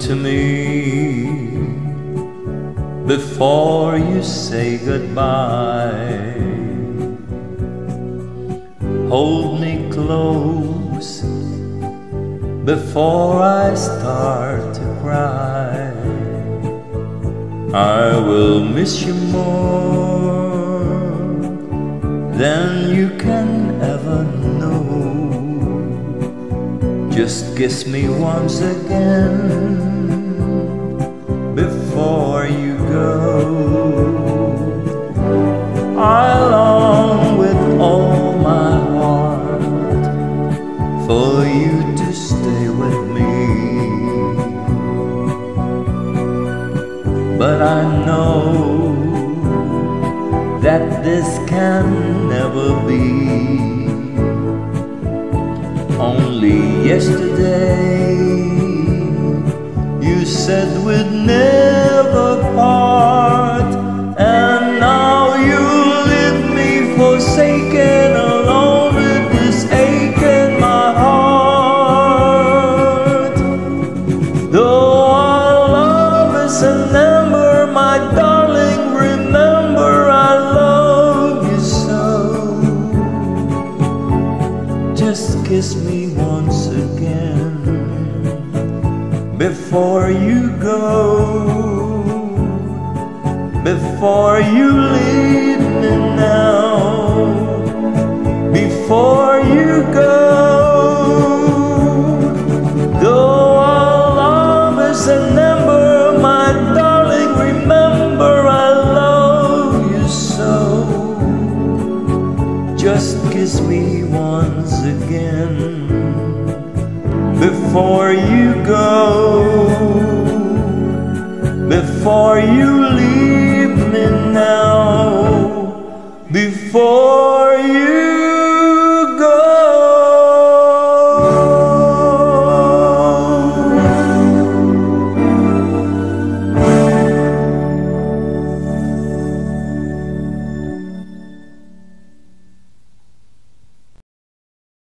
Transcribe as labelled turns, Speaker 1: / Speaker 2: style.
Speaker 1: to me before you say goodbye. Hold me close before I start to cry. I will miss you more than you can Just kiss me once again before you go. I long with all my heart for you to stay with me. But I know that this can never be. Yesterday you said we'd never part, and now you leave me forsaken, alone with this ache in my heart. Though our love is an Just kiss me once again before you go. Before you leave me now. Before you go. Though our love is once again before you go, before you.